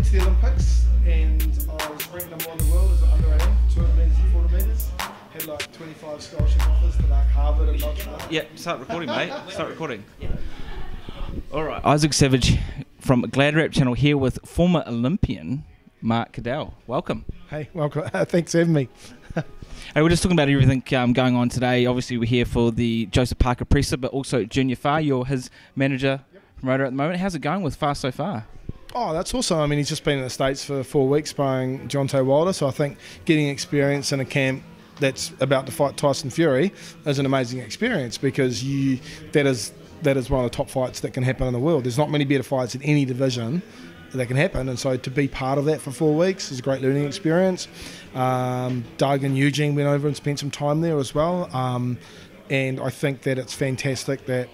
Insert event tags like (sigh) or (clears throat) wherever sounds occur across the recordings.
went to the Olympics and I was ranked number one in the world as an under 18, 200 metres and 400 metres. Had like 25 scholarship offers to like Harvard and Notre Dame. Yeah, start recording, mate. (laughs) Start recording. All right. Isaac Savage from Gladrap Channel here with former Olympian Mark Keddell. Welcome. Hey, welcome. (laughs) Thanks for having me. (laughs) Hey, we're just talking about everything um, going on today. Obviously, we're here for the Joseph Parker presser, but also Junior Fa. You're his manager, promoter at the moment. How's it going with Fa so far? Oh, that's awesome. I mean, he's just been in the States for four weeks sparring Deontay Wilder, so I think getting experience in a camp that's about to fight Tyson Fury is an amazing experience because you that is that is one of the top fights that can happen in the world. There's not many better fights in any division that can happen, and so to be part of that for four weeks is a great learning experience. Um, Doug and Eugene went over and spent some time there as well, um, and I think that it's fantastic that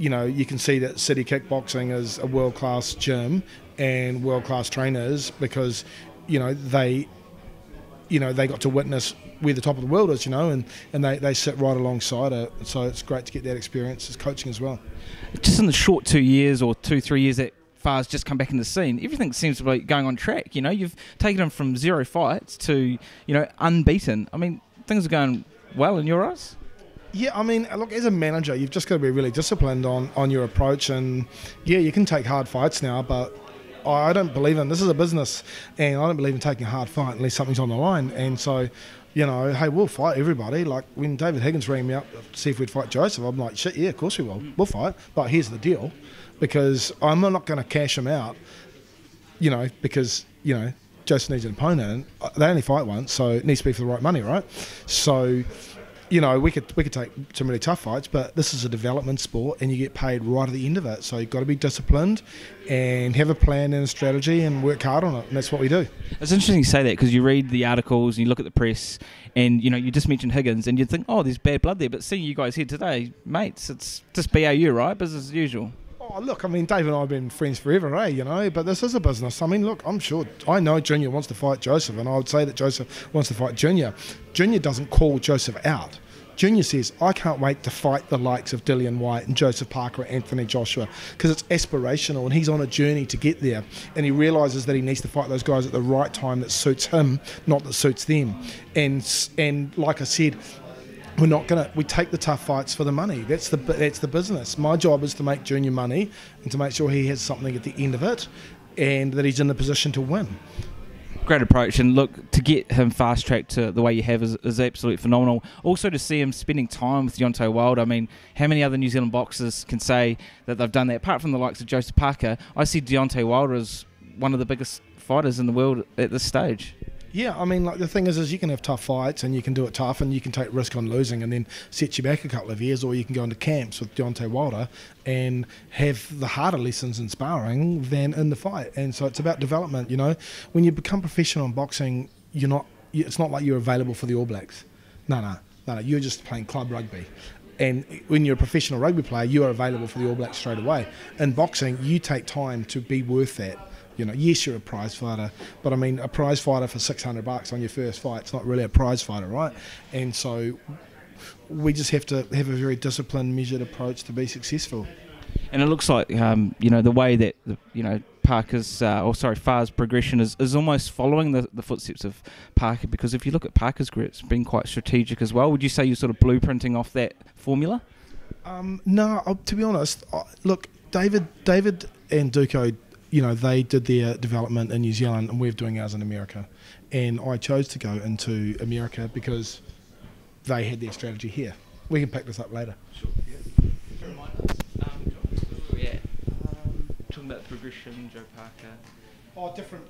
you know you can see that City Kickboxing is a world class gym and world class trainers because you know they you know they got to witness where the top of the world is, you know, and, and they, they sit right alongside it. So it's great to get that experience as coaching as well. Just in the short two years or two, three years that Fa's just come back in the scene, everything seems to be going on track. You know, you've taken him from zero fights to, you know, unbeaten. I mean, things are going well in your eyes? Yeah, I mean, look, as a manager, you've just got to be really disciplined on, on your approach. And yeah, you can take hard fights now, but I don't believe in this is a business, and I don't believe in taking a hard fight unless something's on the line. And so you know, hey, we'll fight everybody. Like when David Higgins rang me up to see if we'd fight Joseph, I'm like, shit, yeah, of course we will. Mm. We'll fight. But here's the deal, because I'm not going to cash him out, you know, because you know Joseph needs an opponent. They only fight once, so it needs to be for the right money, right? So you know, we could we could take some really tough fights, but this is a development sport, and you get paid right at the end of it. So you've got to be disciplined and have a plan and a strategy, and work hard on it. And that's what we do. It's interesting you say that because you read the articles, and you look at the press, and you know you just mentioned Higgins, and you think, oh, there's bad blood there. But seeing you guys here today, mates, it's just BAU, right? Business as usual. Oh, look, I mean, Dave and I have been friends forever, eh? You know, but this is a business. I mean, look, I'm sure, I know Junior wants to fight Joseph, and I would say that Joseph wants to fight Junior. Junior doesn't call Joseph out. Junior says, I can't wait to fight the likes of Dillian Whyte and Joseph Parker and Anthony Joshua because it's aspirational and he's on a journey to get there. And he realizes that he needs to fight those guys at the right time that suits him, not that suits them. And, and like I said, we're not gonna we take the tough fights for the money. That's the that's the business. My job is to make junior money and to make sure he has something at the end of it and that he's in the position to win. Great approach. And look to get him fast tracked to the way you have is, is absolutely phenomenal. Also to see him spending time with Deontay Wilder. I mean how many other New Zealand boxers can say that they've done that? Apart from the likes of Joseph Parker I see Deontay Wilder as one of the biggest fighters in the world at this stage yeah, I mean, like the thing is, is you can have tough fights and you can do it tough and you can take risk on losing and then set you back a couple of years, or you can go into camps with Deontay Wilder and have the harder lessons in sparring than in the fight. And so it's about development. You know, when you become professional in boxing, you're not. It's not like you're available for the All Blacks. No, no, no, no. You're just playing club rugby. And when you're a professional rugby player, you are available for the All Blacks straight away. In boxing, you take time to be worth that you know, yes, you're a prize fighter, but I mean, a prize fighter for 600 bucks on your first fight, it's not really a prize fighter, right? And so we just have to have a very disciplined, measured approach to be successful. And it looks like, um, you know, the way that, the, you know, Parker's, uh, or sorry, Fa's progression is, is almost following the, the footsteps of Parker because if you look at Parker's career, it's been quite strategic as well. Would you say you're sort of blueprinting off that formula? Um, no, to be honest, look, David, David and Duco you know, they did their development in New Zealand and we're doing ours in America. And I chose to go into America because they had their strategy here. We can pick this up later. Sure. Yeah. Um. Um, talking about progression, Joe Parker. Oh, different.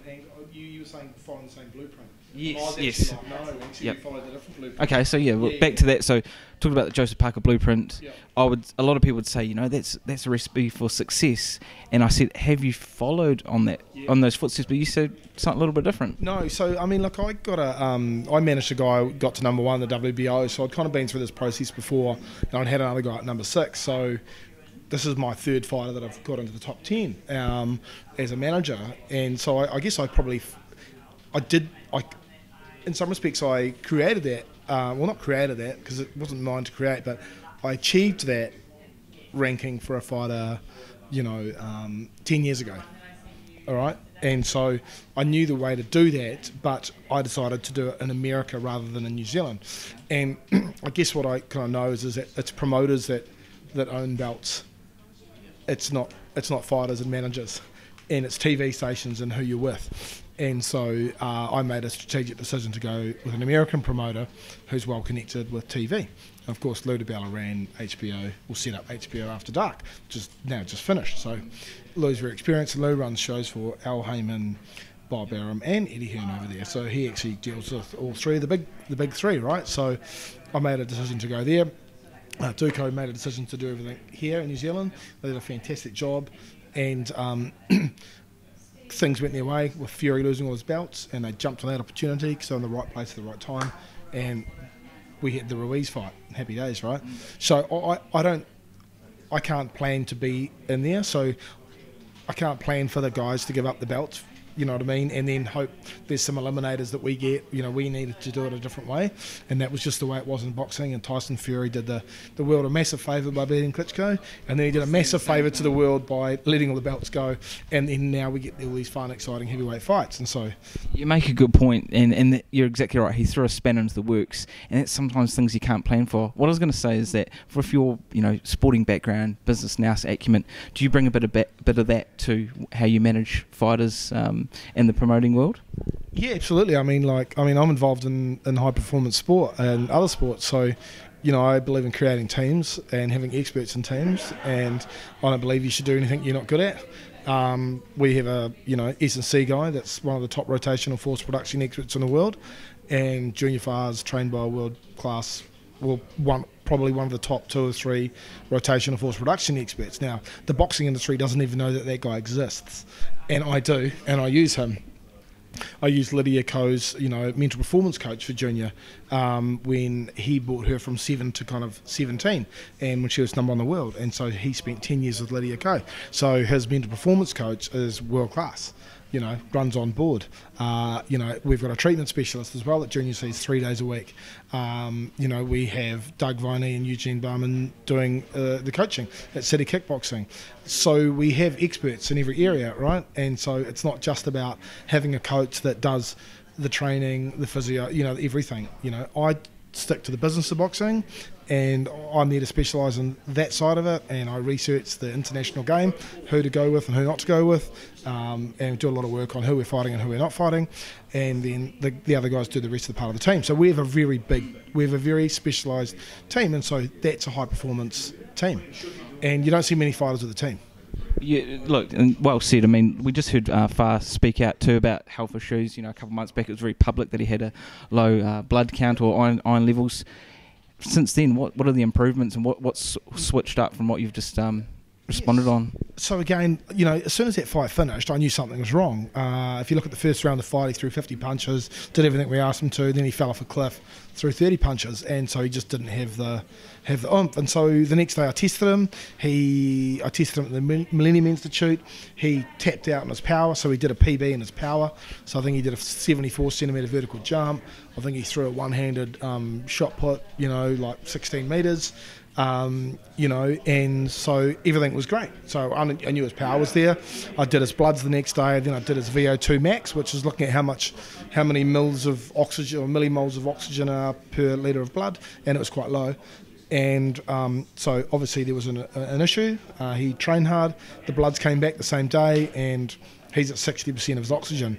You, you were saying following the same blueprint. Yes, yes. Like, no, yep. Okay, so yeah, well, yeah back yeah. to that. So talking about the Joseph Parker blueprint, yeah. I would a lot of people would say, you know, that's that's a recipe for success. And I said, have you followed on that on those footsteps? But you said something a little bit different. No, so I mean, look, I got a, um, I managed a guy got to number one in the WBO, so I'd kind of been through this process before, and I'd had another guy at number six, so this is my third fighter that I've got into the top 10 um, as a manager. And so I, I, guess I probably, I did, I, in some respects, I created that. Uh, well, not created that because it wasn't mine to create, but I achieved that ranking for a fighter, you know, um, ten years ago. All right. And so I knew the way to do that, but I decided to do it in America rather than in New Zealand. And (clears throat) I guess what I kind of know is, is that it's promoters that, that own belts. It's not it's not fighters and managers, and it's TV stations and who you're with. And so uh, I made a strategic decision to go with an American promoter who's well connected with TV. Of course, Lou DiBella ran HBO, or set up HBO After Dark, just now just finished. So Lou's very experienced. Lou runs shows for Al Haymon, Bob Arum, and Eddie Hearn over there. So he actually deals with all three, the big the big three, right? So I made a decision to go there. Uh, Duco made a decision to do everything here in New Zealand. They did a fantastic job, and um, (clears throat) things went their way with Fury losing all his belts, and they jumped on that opportunity because they're in the right place at the right time, and we had the Ruiz fight. Happy days, right? So I, I don't, I can't plan to be in there, so I can't plan for the guys to give up the belts you know what I mean, and then hope there's some eliminators that we get. You know, we needed to do it a different way, and that was just the way it was in boxing. And Tyson Fury did the, the world a massive favour by beating Klitschko, and then he did a massive favour to the world by letting all the belts go, and then now we get all these fun, exciting heavyweight fights. And so, you make a good point, and and you're exactly right. He threw a spanner into the works, and it's sometimes things you can't plan for. What I was going to say is that for if you're you know sporting background, business nous acumen, do you bring a bit of ba- bit of that to how you manage fighters? Um, Um, in the promoting world? Yeah, absolutely. I mean, like, I mean, I'm involved in, in high performance sport and other sports, so you know, I believe in creating teams and having experts in teams, and I don't believe you should do anything you're not good at. Um, we have a you know S and C guy that's one of the top rotational force production experts in the world, and Junior Fa's trained by a world class, well, one probably one of the top two or three rotational force production experts. Now, the boxing industry doesn't even know that that guy exists, and I do, and I use him. I used Lydia Ko's, you know, mental performance coach for Junior um, when he brought her from seven to kind of 17 and when she was number one in the world. And so he spent 10 years with Lydia Ko. So his mental performance coach is world class you know, runs on board. Uh, you know, we've got a treatment specialist as well that Junior sees three days a week. Um, you know, we have Doug Viney and Eugene Bareman doing uh, the coaching at City Kickboxing. So we have experts in every area, right? And so it's not just about having a coach that does the training, the physio, you know, everything. You know, I stick to the business of boxing and I'm there to specialise in that side of it. And I research the international game, who to go with and who not to go with, um, and do a lot of work on who we're fighting and who we're not fighting. And then the, the other guys do the rest of the part of the team. So we have a very big, we have a very specialised team, and so that's a high performance team. And you don't see many fighters with the team. Yeah, look, and well said. I mean, we just heard uh, Fa speak out too about health issues. You know, a couple of months back, it was very public that he had a low uh, blood count or iron, iron levels since then, what what are the improvements and what what's switched up from what you've just um, responded yes. on? So again, you know, as soon as that fight finished, I knew something was wrong. Uh, if you look at the first round of the fight, he threw 50 punches, did everything we asked him to. Then he fell off a cliff, threw 30 punches, and so he just didn't have the have the oomph. And so the next day I tested him. He I tested him at the Millennium Institute. He tapped out in his power, so he did a PB in his power. So I think he did a 74 centimeter vertical jump. I think he threw a one-handed um, shot put, you know, like 16 meters. Um, you know, and so everything was great. So I, knew his power was there. I did his bloods the next day. Then I did his VO2 max, which is looking at how much, how many mils of oxygen or millimoles of oxygen are per liter of blood, and it was quite low and um, so obviously there was an, an issue. Uh, he trained hard. The bloods came back the same day, and he's at 60% of his oxygen.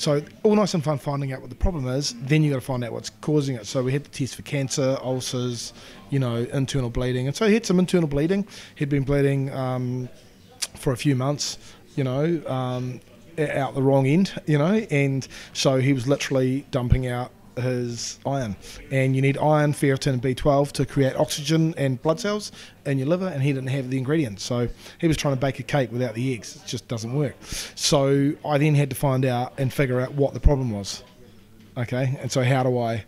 So all nice and fun finding out what the problem is. Then you got to find out what's causing it. So we had to test for cancer, ulcers, you know, internal bleeding, and so he had some internal bleeding. He'd been bleeding um, for a few months, you know, um, out the wrong end, you know, and so he was literally dumping out his iron. And you need iron, ferritin, and B12 to create oxygen and blood cells in your liver, and he didn't have the ingredients. So he was trying to bake a cake without the eggs. It just doesn't work. So I then had to find out and figure out what the problem was. Okay, and so how do I,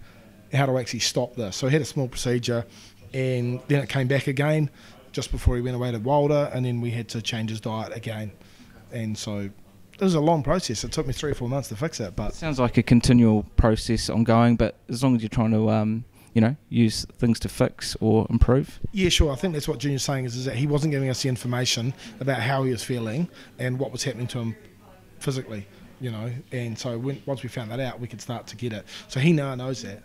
how do I actually stop this? So I had a small procedure, and then it came back again just before he went away to Wilder, and then we had to change his diet again. And so it was a long process. It took me three or four months to fix it. But sounds like a continual process ongoing. But as long as you're trying to, um, you know, use things to fix or improve. Yeah, sure. I think that's what Junior's saying is, is that he wasn't giving us the information about how he was feeling and what was happening to him physically, you know. And so when, once we found that out, we could start to get it. So he now knows that.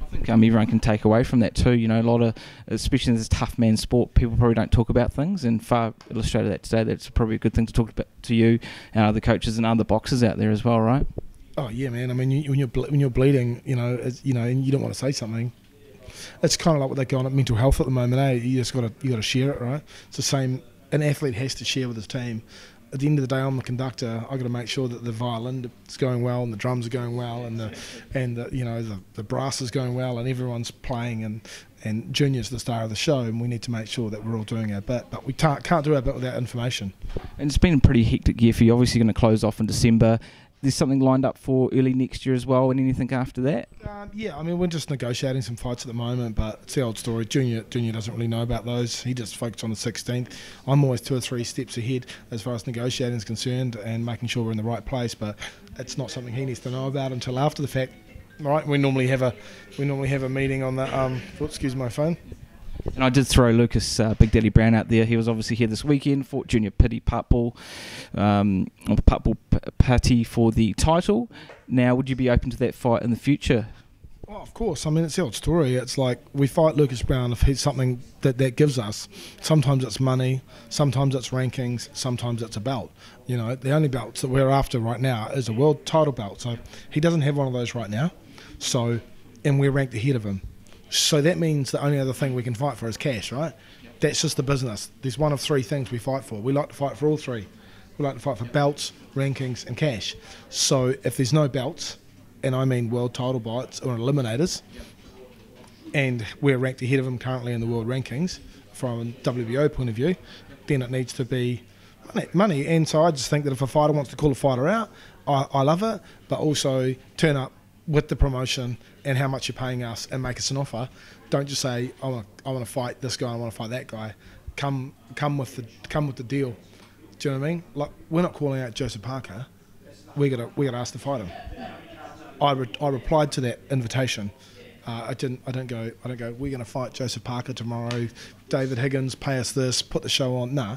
I think um, everyone can take away from that too. You know, a lot of, especially in this tough man sport, people probably don't talk about things. And Fa illustrated that today. That's probably a good thing to talk about to you and other coaches and other boxers out there as well, right? Oh yeah, man. I mean, you, when you're ble- when you're bleeding, you know, you know, and you don't want to say something. It's kind of like what they're going at mental health at the moment. Eh? You just got to you got to share it, right? It's the same. An athlete has to share with his team. At the end of the day, I'm the conductor. I got to make sure that the violin is going well, and the drums are going well, and the and the you know the, the brass is going well, and everyone's playing, and and Junior's the star of the show, and we need to make sure that we're all doing our bit. But we can't can't do our bit without information. And it's been a pretty hectic year for you. Obviously, going to close off in December there's something lined up for early next year as well, and anything after that? Um, yeah, I mean we're just negotiating some fights at the moment, but it's the old story. Junior Junior doesn't really know about those. He just focuses on the 16th. I'm always two or three steps ahead as far as negotiating is concerned and making sure we're in the right place. But it's not something he needs to know about until after the fact. Right? We normally have a we normally have a meeting on the um. Excuse my phone. And I did throw Lucas uh, Big Daddy Browne out there. He was obviously here this weekend, fought Junior Pity Patbull, um, or Patbull Patty for the title. Now, would you be open to that fight in the future? Oh, of course. I mean, it's the old story. It's like we fight Lucas Browne if he's something that that gives us. Sometimes it's money, sometimes it's rankings, sometimes it's a belt. You know, the only belts that we're after right now is a world title belt. So he doesn't have one of those right now. So, and we're ranked ahead of him. So that means the only other thing we can fight for is cash, right? That's just the business. There's one of three things we fight for. We like to fight for all three. We like to fight for belts, rankings, and cash. So if there's no belts, and I mean world title bites or eliminators, and we're ranked ahead of them currently in the world rankings from a WBO point of view, then it needs to be money. And so I just think that if a fighter wants to call a fighter out, I, I love it, but also turn up with the promotion and how much you're paying us and make us an offer. Don't just say I want I to fight this guy, I want to fight that guy. Come come with the come with the deal. Do you know what I mean? Like we're not calling out Joseph Parker. We got we got asked to ask to fight him. I, re- I replied to that invitation. Uh, I didn't. I don't go. I don't go. We're going to fight Joseph Parker tomorrow. David Higgins, pay us this. Put the show on. Nah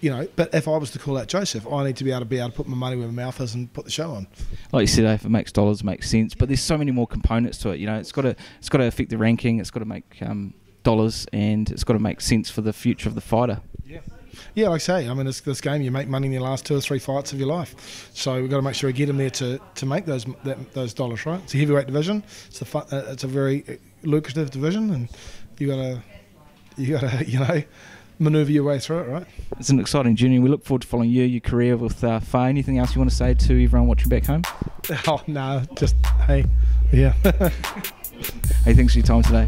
you know, but if I was to call out Joseph, I need to be able to be able to put my money where my mouth is and put the show on. Like you said, if it makes dollars, it makes sense. But there's so many more components to it. You know, it's got to it's got to affect the ranking. It's got to make um, dollars, and it's got to make sense for the future of the fighter. Yeah. Yeah, like I say, I mean, this, this game, you make money in your last two or three fights of your life. So we've got to make sure we get them there to, to make those that, those dollars, right? It's a heavyweight division. It's a, uh, it's a very lucrative division, and you got to, you got to, (laughs) you know, manoeuvre your way through it, right? It's an exciting journey. We look forward to following you, your career with uh, Fa. Anything else you want to say to everyone watching back home? (laughs) Oh, no, just, hey, yeah. (laughs) hey, thanks for your time today.